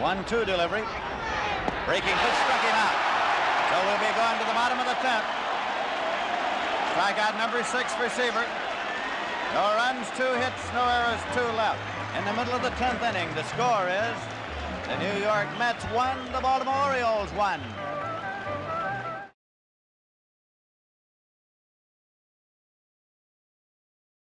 One-two delivery. Breaking foot struck him out. So we'll be going to the bottom of the tenth. Strikeout number six for Seaver. No runs, two hits, no errors, two left. In the middle of the tenth inning, the score is the New York Mets one, the Baltimore Orioles one.